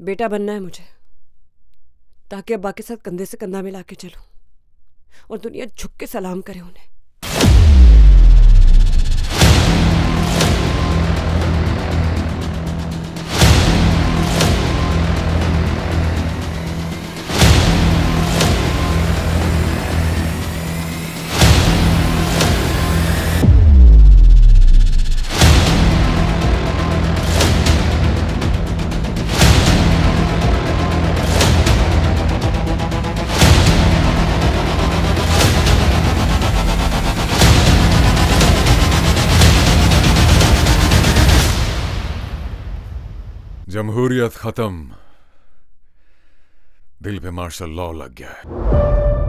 बेटा बनना है मुझे। ताकि अब्बा के साथ कंधे से कंधा मिला के चलूँ और दुनिया झुक के सलाम करे उन्हें। जमहूरियत खत्म दिल पे मार्शल लॉ लग गया है